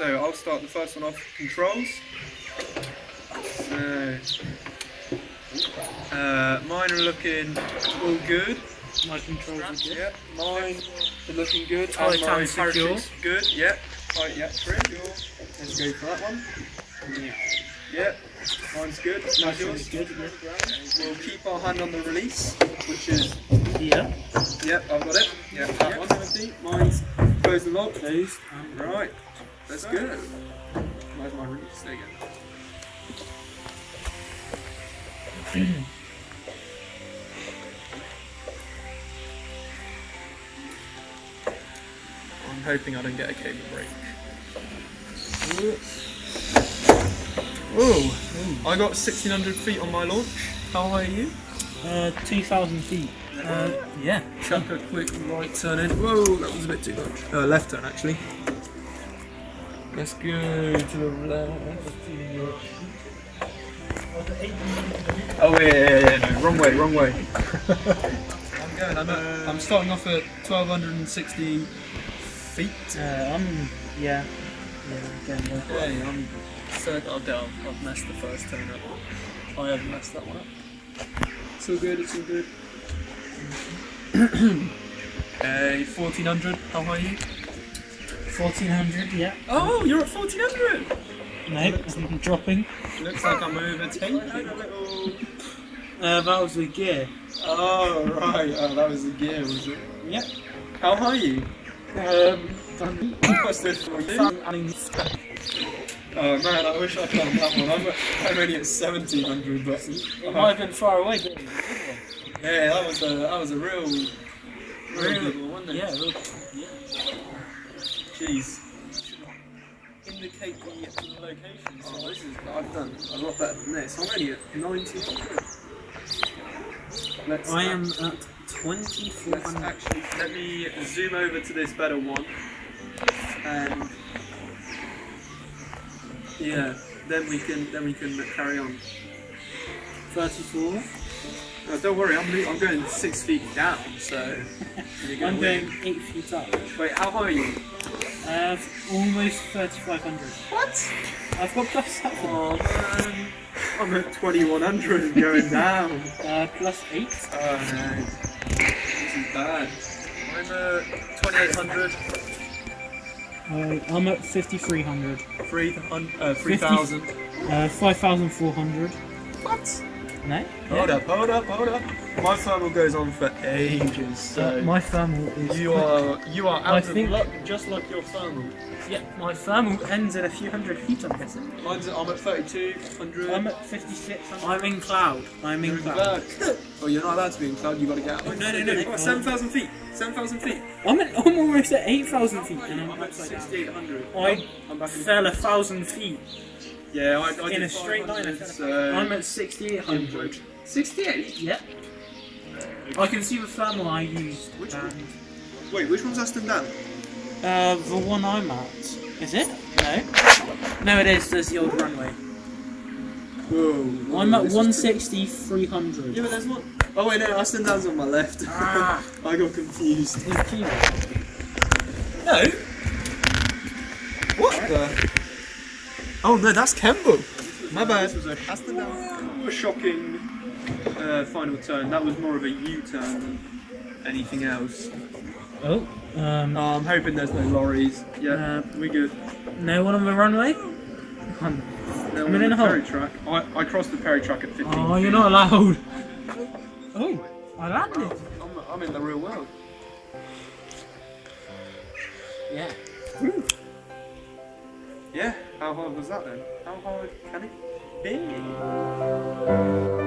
So I'll start the first one off. Controls. So uh, mine are looking all good. My controls are good. Yep, mine are looking good. Tight and my parachute's good. Yep. Tight, yep, secure. Let's go for that one. Yeah. Yep. Mine's good. Nice yours? good, yeah. We'll keep our hand on the release, which is Yeah. yep, I've got it. Yep, that one. Timothy. Mine's close the lock. Closed. and Right. That's good. Where's my you go. I'm hoping I don't get a cable break. Oh, I got 1600 feet on my launch. How high are you? Uh, 2,000 feet. Uh, yeah. Chuck a quick right turn in. Whoa, that was a bit too much. Uh, left turn actually. Let's go to the left. Oh yeah, yeah, yeah, yeah, no, wrong way, wrong way. I'm going. I'm, at, I'm starting off at 1260 feet. Uh, I'm, yeah. Yeah, again, yeah. Okay, I'm third. I've, done- I've messed the first turn up. I have messed that one up. It's all good. It's all good. uh, 1400. How high are you? 1,400, yeah. Oh, you're at 1400. No, I'm dropping. Looks like I'm overtaking a little. Uh, that was the gear. Oh right, oh, that was the gear, was it? Yep. How are you? Um, What's this for you? Oh man, I wish I found that one. I'm, I'm only at 1700, but it might have been far away, but it was a good one. yeah, that was a that was a real, real good one, wasn't it? Yeah, real, yeah. Jeez. Indicate the, the location. Oh, this is I've done a lot better than this. I'm only at 1900. Let's I am at Let's 2,400. actually let me zoom over to this better one, and yeah, then we can then we can carry on. 34. No, don't worry, I'm I'm going six feet down, so I'm going 8 feet up. Wait, how high are you? Uh, almost 3,500. What? I've got plus 7. Oh man, I'm at 2100 and going down. Uh, plus 8. Oh no, this is bad. I'm at 2800, Uh, I'm at 5,300. 3000, uh, 3000. Uh, 5,400. What? No? Hold up, hold up, hold up. My thermal goes on for ages, so Uh, my thermal is. you are you are I out of think- luck, just like your thermal. Yeah, my thermal ends at a few hundred feet, I'm guessing. Mine's at, I'm at 3200. I'm at 56. I'm in cloud. I'm You're in in cloud. cloud. oh, you're not allowed to be in cloud. you've got to get out. Oh, no, no, no. Oh. 7,000 feet. 7,000 feet. I'm, at, I'm almost at 8,000 feet. And I'm I'm at upside 6,800. I I'm back fell a thousand feet. Yeah, I, I in did a straight line, So I'm at 6,800. 68. Yep. I can see the thermal I used. Which and, one? Wait, which one's Aston Down? Uh, the one I'm at. Is it? No. No, it is. There's the old runway. Whoa. I'm at this is 160, 300. Yeah, but there's one. Oh wait, no, Aston Down's on my left. Ah. I got confused. No. What the? Oh no, that's Kemble. My bad. This was a Aston Down. A shocking uh, final turn. That was more of a U-turn than anything else. Oh. Um. Oh, I'm hoping there's no lorries. Yeah, Uh, we good. no one on the runway. Um, No, I'm we're in on a the Perry hole. track. I, I crossed the peri track at 15. oh, you're not allowed. Oh, I landed. I'm, I'm in the real world. Yeah. Yeah, how hard was that then? How hard can it be?